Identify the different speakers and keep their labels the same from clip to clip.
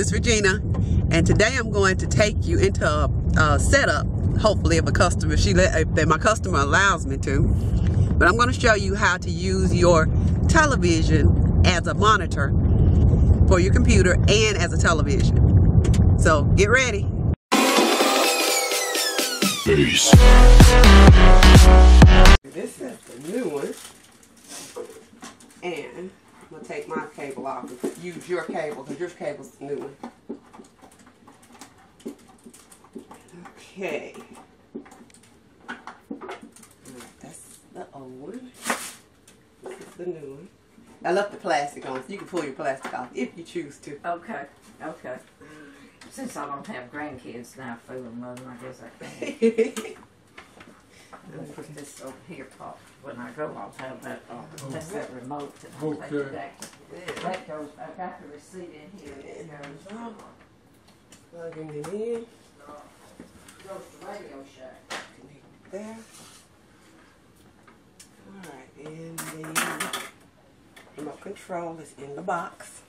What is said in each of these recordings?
Speaker 1: this is Regina, and today I'm going to take you into a, a setup, hopefully of a customer. She let uh, that my customer allows me to, but I'm going to show you how to use your television as a monitor for your computer and as a television. So get ready. Peace. This is the new one, and I'm gonna take my cable off and use your cable because your cable's the new one. Okay. That's the old one. This is the new one. I left the plastic on, so you can pull your plastic off if you choose to.
Speaker 2: Okay, okay. Since I don't have grandkids now, fooling them, I guess I can. I'll put this over here, Pop. When I go, I'll have that, uh, that's that remote that I'll take it back. That goes, I've got the receipt in here. It goes,
Speaker 1: Plugging it in.
Speaker 2: goes to Radio Shack.
Speaker 1: There. Alright, and the remote control is in the box.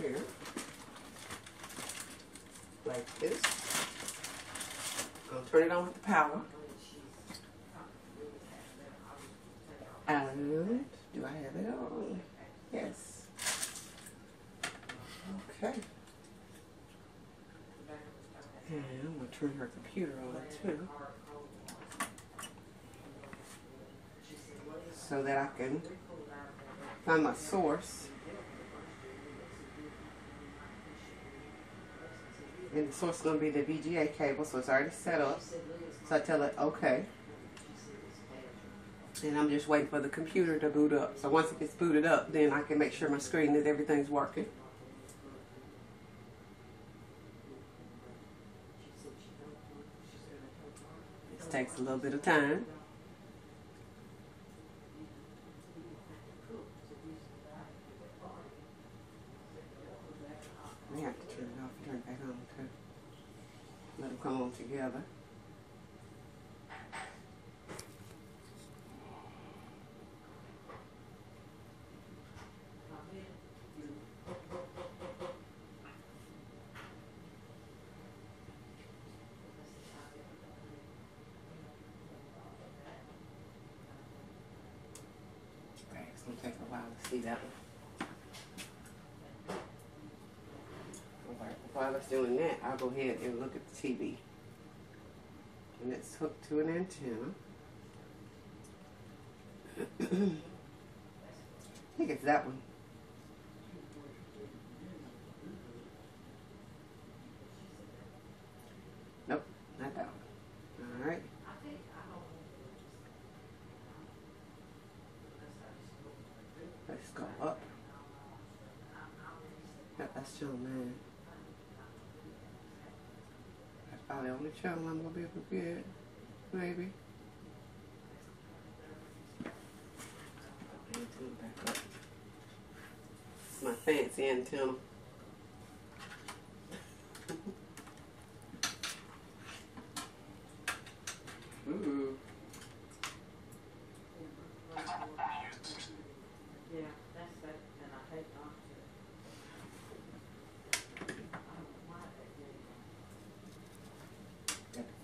Speaker 1: Here. Like this. I'll turn it on with the power. And do I have it on? Yes. Okay. And I'm going to turn her computer on too. So that I can find my source. And the source is going to be the VGA cable, so it's already set up. So I tell it, okay. And I'm just waiting for the computer to boot up. So once it gets booted up, then I can make sure my screen that everything's working. This takes a little bit of time. We have to turn it off and turn it back on too. Let them on together. It's gonna take a while to see that one. Alright, while it's doing that, I'll go ahead and look at the TV. And it's hooked to an antenna. I think it's that one. Nope, not that one. Alright. Let's go up. That's channel 9. That's probably the only channel I'm gonna be able to get. Maybe. My fancy antenna. Ooh.
Speaker 2: Yeah, that's that, and I hate not to. I don't know why they do that.
Speaker 1: Got to find the signals.
Speaker 2: This thing is using, I don't have this also. It's using this data to
Speaker 3: from our ATP plastic sergeant with U.S. Army. Uh,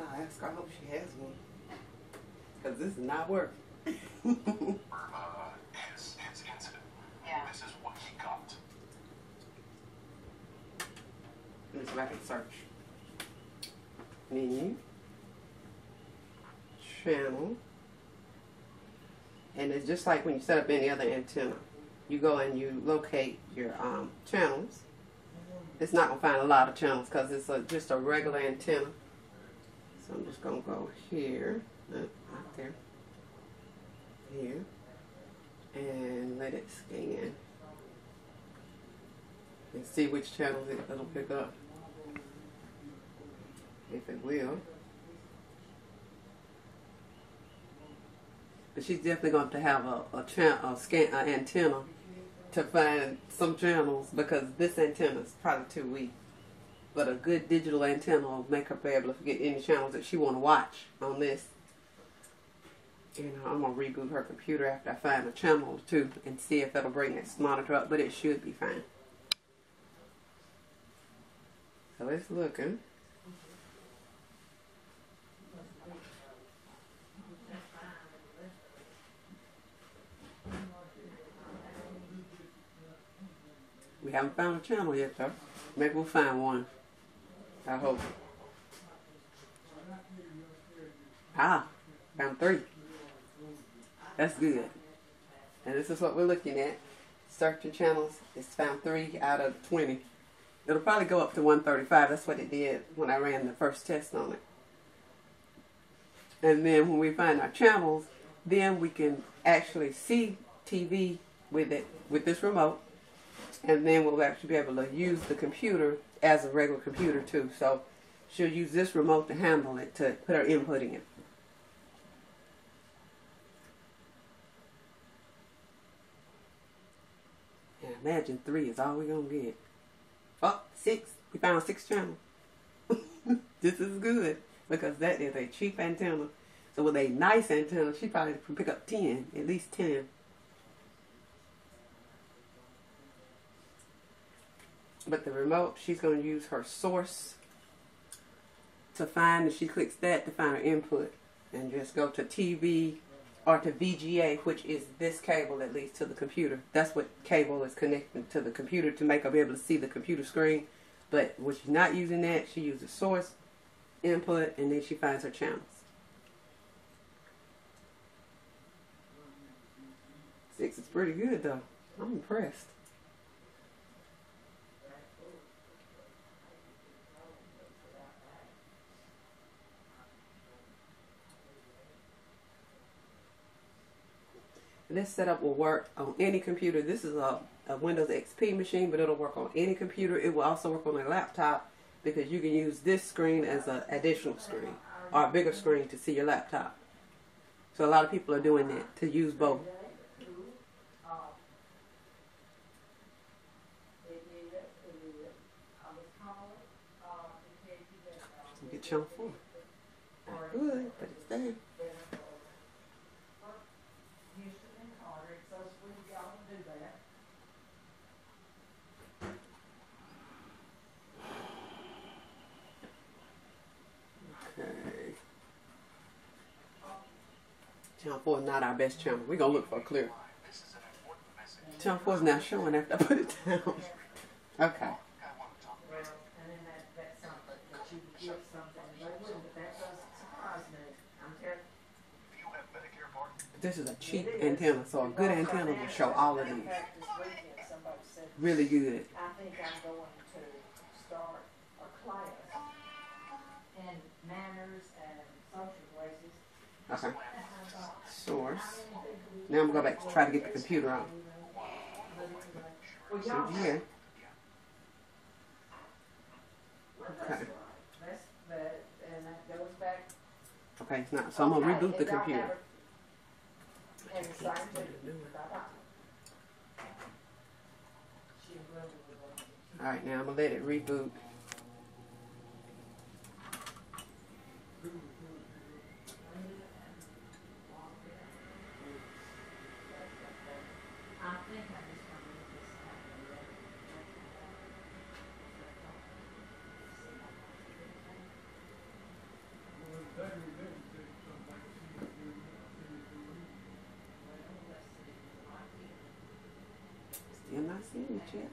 Speaker 1: I'll ask her. I hope she has one. Because this is not working.
Speaker 3: uh, his, his incident.
Speaker 2: Yeah.
Speaker 3: This is what he got.
Speaker 1: Let's back and search. Menu. Channel. And it's just like when you set up any other antenna. You go and you locate your um, channels. It's not going to find a lot of channels because it's a, just a regular antenna. So I'm just going to go here. Uh, right there. Here. And let it scan. And see which channels it, it'll pick up. If it will. But she's definitely going to have a a, a scan antenna to find some channels because this antenna is probably too weak. But a good digital antenna will make her be able to get any channels that she want to watch on this. And I'm gonna reboot her computer after I find a channel or two and see if it'll bring this monitor up. But it should be fine. So it's looking. We haven't found a channel yet, though. Maybe we'll find one. I hope. Ah, found three. That's good. And this is what we're looking at. Searching channels. It's found three out of 20. It'll probably go up to 135. That's what it did when I ran the first test on it. And then when we find our channels, then we can actually see TV with it, with this remote. And then we'll actually be able to use the computer as a regular computer too. So she'll use this remote to handle it, to put her input in. And imagine three is all we're gonna get. Oh, six. We found six channels. this is good because that is a cheap antenna. So with a nice antenna, she probably can pick up ten, at least ten. But the remote, she's going to use her source to find, and she clicks that to find her input, and just go to TV or to VGA, which is this cable that leads to the computer. That's what cable is connected to the computer to make her be able to see the computer screen. But when she's not using that, she uses source, input, and then she finds her channels. Six is pretty good though. I'm impressed. This setup will work on any computer. This is a, a Windows XP machine, but it'll work on any computer. It will also work on a laptop because you can use this screen as an additional screen or a bigger screen to see your laptop. So a lot of people are doing that to use both. Get channel four. Not good, but it's there. Channel 4 is not our best channel. We're going to look for a clear.
Speaker 3: This is an important message.
Speaker 1: Channel 4 is not showing after I put it down. Okay.
Speaker 3: I want to talk
Speaker 2: Well, and then that, that's something that you would get something, they that doesn't surprise. I'm telling
Speaker 3: If you have Medicare Part
Speaker 1: This is a cheap antenna, so a good antenna will show all of these.
Speaker 2: In fact, this weekend, somebody said,
Speaker 1: Really good.
Speaker 2: I think I'm going to start a class in manners and social places.
Speaker 1: Okay. Source. Now I'm going to go back to try to get the computer on. So here. Okay. Okay, it's not. So I'm going to reboot the computer.
Speaker 2: have it- And it's like, bye-bye. She really would
Speaker 1: All right, now I'm going to let it reboot.
Speaker 2: I think I just want to get this out of the way.
Speaker 1: Still not seeing it yet.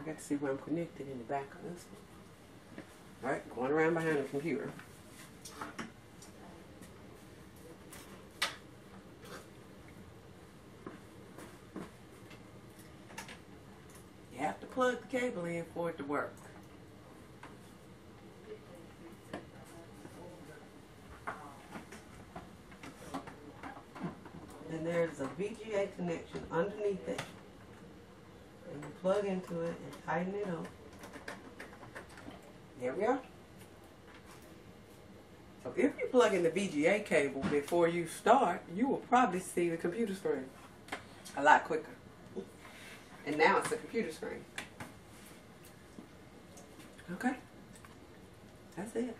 Speaker 1: I got to see where I'm connected in the back of this one. All right, going around behind the computer. You have to plug the cable in for it to work. VGA connection underneath it. And you plug into it and tighten it up. There we are. So if you plug in the VGA cable before you start, you will probably see the computer screen a lot quicker. And now it's the computer screen. Okay. That's it.